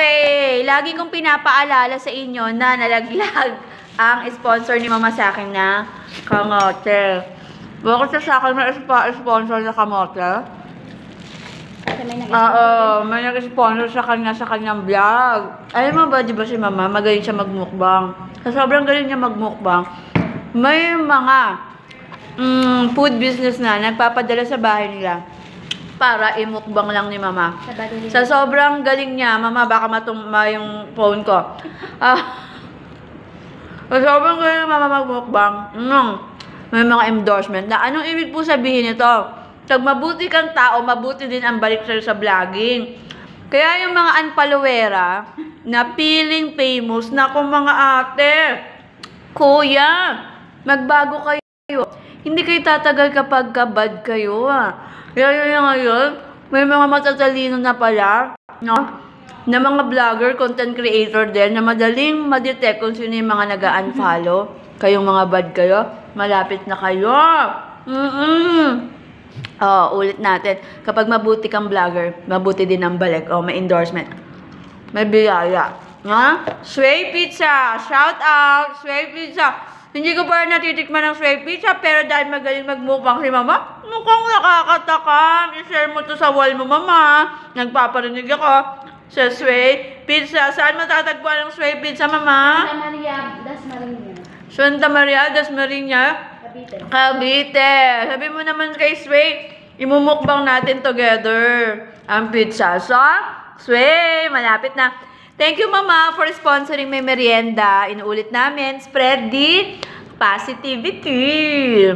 Okay, lagi kong pinapaalala sa inyo na nalaglag ang sponsor ni Mama sa akin na kamote. Bakit sa akin may sponsor na kamote? Oo, may nag-sponsor sa kanya sa kanyang vlog. Alam mo ba, di ba si Mama, magaling siya magmukbang. Sa sobrang galing niya magmukbang, may mga mm, food business na nagpapadala sa bahay nila para imukbang lang ni Mama. Sa sobrang galing niya, Mama, baka matuma yung phone ko. Ah, sa sobrang galing Mama magmukbang, mm, may mga endorsement na anong ibig po sabihin nito? Pag mabuti kang tao, mabuti din ang balik sa'yo sa vlogging. Kaya yung mga unfollowera na feeling famous na kung mga ate, kuya, magbago kayo. Hindi kayo tatagal kapag kabad kayo ah. Kaya yun ngayon, may mga matatalino na pala, no? Na mga vlogger, content creator din, na madaling madetect kung sino yung mga nag-unfollow. Kayong mga bad kayo, malapit na kayo. Mm-mm. Oh, ulit natin. Kapag mabuti kang vlogger, mabuti din ang balik. Oh, may endorsement. May biyaya. Ha? Sway Pizza! Shout out! Sway Pizza! Hindi ko pa natitikman ng Sway Pizza, pero dahil magaling magmukbang si Mama, mukhang nakakatakam. I-share mo to sa wall mo, Mama. Nagpaparinig ako sa Sway Pizza. Saan matatagpuan ang Sway Pizza, Mama? Santa Maria Das Marinas. Santa Maria, Das Mariña, Cavite. Cavite. Sabi mo naman kay Sway, imumukbang natin together ang pizza. So, Sway, malapit na. Thank you, Mama, for sponsoring my merienda. Inuulit namin, spread the positivity.